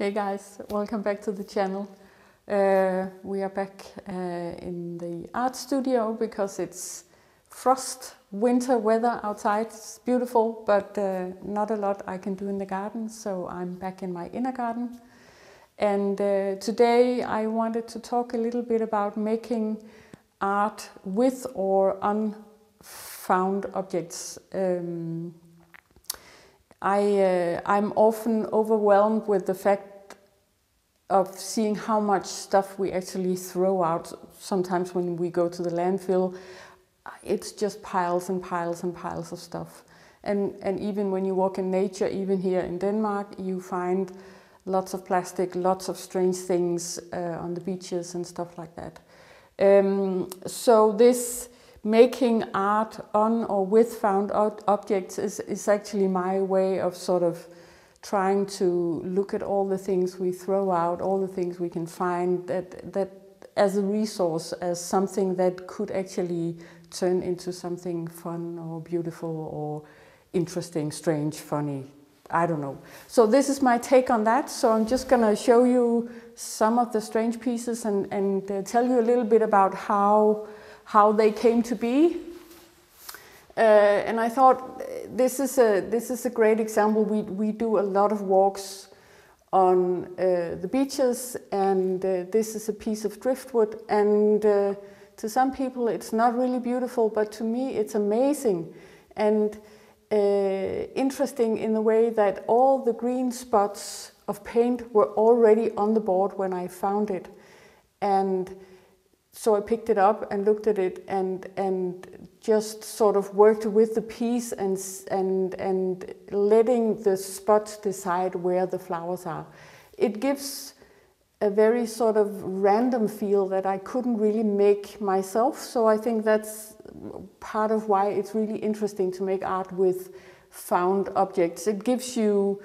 Hey guys, welcome back to the channel. Uh, we are back uh, in the art studio because it's frost winter weather outside. It's beautiful, but uh, not a lot I can do in the garden, so I'm back in my inner garden. And uh, today I wanted to talk a little bit about making art with or unfound objects. Um, I, uh, I'm often overwhelmed with the fact of seeing how much stuff we actually throw out. Sometimes when we go to the landfill, it's just piles and piles and piles of stuff. And, and even when you walk in nature, even here in Denmark, you find lots of plastic, lots of strange things uh, on the beaches and stuff like that. Um, so this making art on or with found objects is, is actually my way of sort of trying to look at all the things we throw out, all the things we can find that, that as a resource, as something that could actually turn into something fun or beautiful or interesting, strange, funny. I don't know. So this is my take on that. So I'm just going to show you some of the strange pieces and, and uh, tell you a little bit about how how they came to be. Uh, and I thought this is a this is a great example. We we do a lot of walks on uh, the beaches, and uh, this is a piece of driftwood. And uh, to some people, it's not really beautiful, but to me, it's amazing and uh, interesting in the way that all the green spots of paint were already on the board when I found it, and so I picked it up and looked at it and and just sort of worked with the piece and and and letting the spots decide where the flowers are. It gives a very sort of random feel that I couldn't really make myself. So I think that's part of why it's really interesting to make art with found objects. It gives you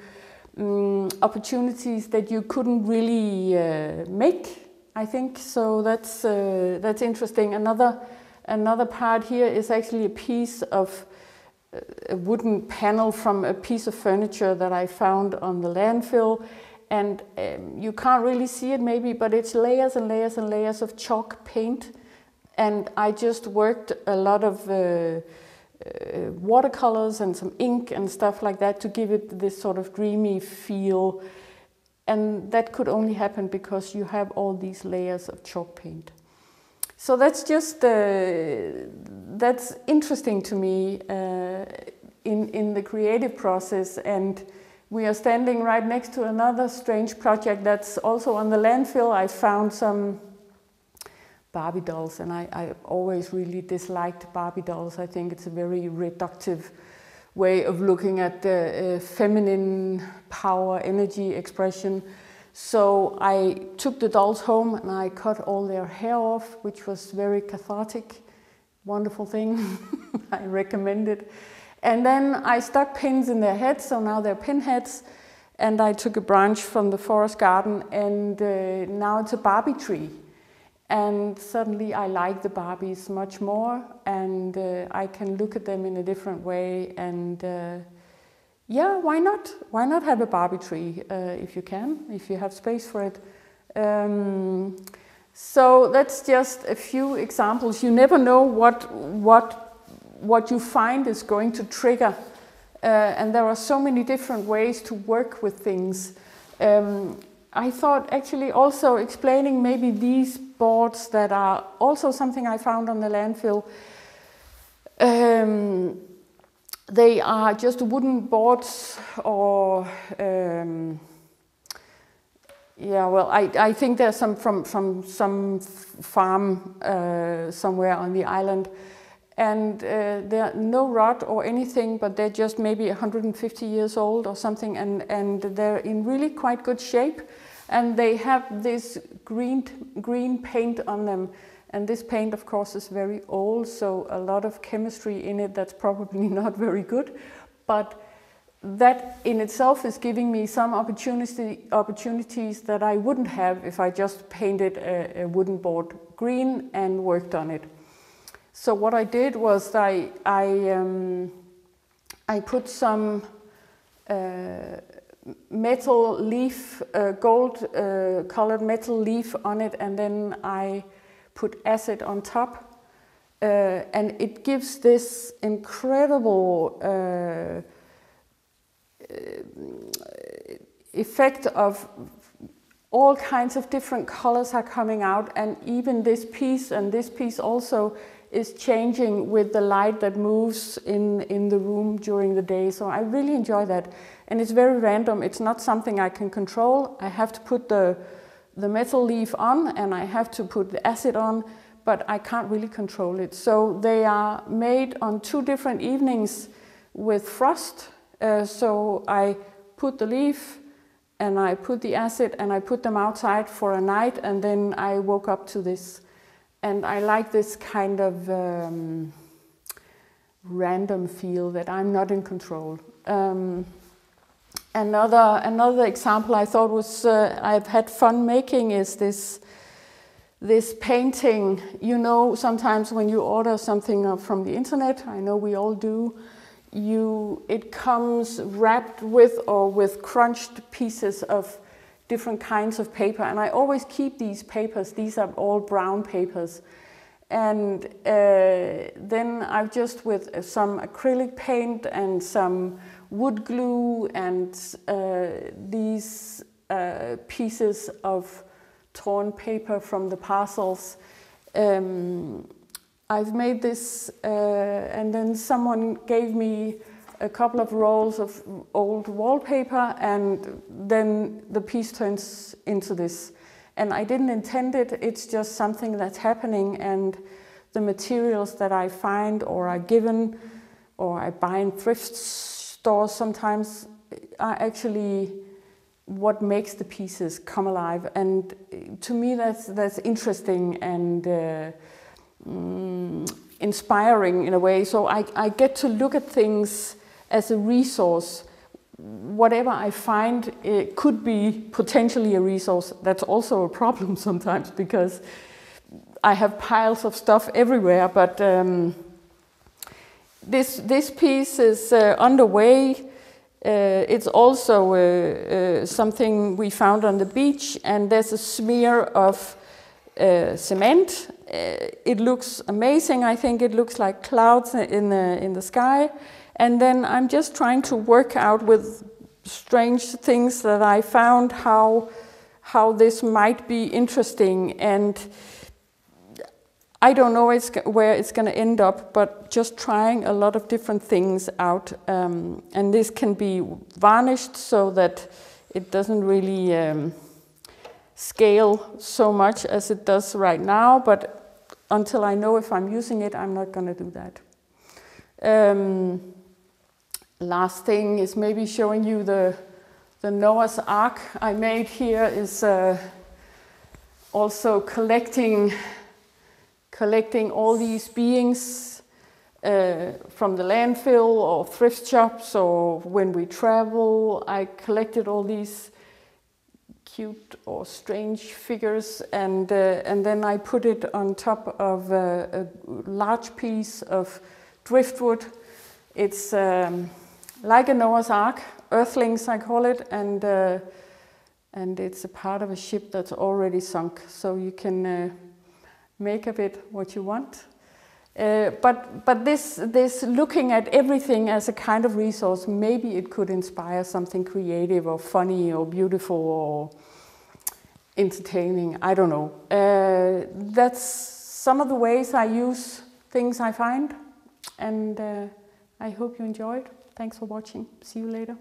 um, opportunities that you couldn't really uh, make I think so. That's uh, that's interesting. Another another part here is actually a piece of uh, a wooden panel from a piece of furniture that I found on the landfill, and um, you can't really see it maybe, but it's layers and layers and layers of chalk paint, and I just worked a lot of. Uh, uh, watercolors and some ink and stuff like that to give it this sort of dreamy feel and that could only happen because you have all these layers of chalk paint. So that's just, uh, that's interesting to me uh, in, in the creative process. And we are standing right next to another strange project that's also on the landfill. I found some Barbie dolls and I, I always really disliked Barbie dolls. I think it's a very reductive way of looking at the uh, feminine power, energy expression. So I took the dolls home and I cut all their hair off, which was very cathartic, wonderful thing. I recommend it. And then I stuck pins in their heads, so now they're pinheads. And I took a branch from the forest garden, and uh, now it's a Barbie tree. And suddenly I like the Barbies much more, and uh, I can look at them in a different way. And uh, yeah, why not? Why not have a Barbie tree uh, if you can, if you have space for it? Um, so that's just a few examples. You never know what what what you find is going to trigger, uh, and there are so many different ways to work with things. Um, I thought actually also explaining maybe these boards that are also something I found on the landfill. Um, they are just wooden boards or um, yeah well I, I think there's some from from some farm uh, somewhere on the island and uh, they're no rot or anything but they're just maybe 150 years old or something and and they're in really quite good shape and they have this green, green paint on them. And this paint, of course, is very old, so a lot of chemistry in it that's probably not very good. But that in itself is giving me some opportunity, opportunities that I wouldn't have if I just painted a, a wooden board green and worked on it. So what I did was I, I, um, I put some uh, metal leaf, uh, gold uh, colored metal leaf on it, and then I put acid on top. Uh, and it gives this incredible uh, effect of all kinds of different colors are coming out and even this piece and this piece also is changing with the light that moves in, in the room during the day. So I really enjoy that. And it's very random. It's not something I can control. I have to put the, the metal leaf on and I have to put the acid on, but I can't really control it. So they are made on two different evenings with frost. Uh, so I put the leaf and I put the acid and I put them outside for a night and then I woke up to this and I like this kind of um, random feel that I'm not in control. Um, another another example I thought was uh, I've had fun making is this this painting. You know, sometimes when you order something from the internet, I know we all do. You it comes wrapped with or with crunched pieces of different kinds of paper. And I always keep these papers, these are all brown papers. And uh, then I've just with some acrylic paint and some wood glue and uh, these uh, pieces of torn paper from the parcels. Um, I've made this uh, and then someone gave me a couple of rolls of old wallpaper and then the piece turns into this. And I didn't intend it, it's just something that's happening and the materials that I find or are given or I buy in thrift stores sometimes are actually what makes the pieces come alive. And to me that's, that's interesting and uh, mm, inspiring in a way. So I, I get to look at things as a resource. Whatever I find it could be potentially a resource. That's also a problem sometimes because I have piles of stuff everywhere. But um, this this piece is uh, underway. Uh, it's also uh, uh something we found on the beach, and there's a smear of uh, cement. Uh, it looks amazing. I think it looks like clouds in the, in the sky. And then I'm just trying to work out with strange things that I found how, how this might be interesting. And I don't know it's, where it's going to end up, but just trying a lot of different things out. Um, and this can be varnished so that it doesn't really um, scale so much as it does right now. But until I know if I'm using it, I'm not going to do that. Um, last thing is maybe showing you the, the Noah's Ark I made here is uh, also collecting, collecting all these beings uh, from the landfill or thrift shops or when we travel. I collected all these cute or strange figures and, uh, and then I put it on top of a, a large piece of driftwood. It's um, like a Noah's Ark, Earthlings I call it, and uh, and it's a part of a ship that's already sunk. So you can uh, make of it what you want. Uh, but but this this looking at everything as a kind of resource, maybe it could inspire something creative or funny or beautiful or entertaining. I don't know. Uh, that's some of the ways I use things I find, and uh, I hope you enjoyed. Thanks for watching. See you later.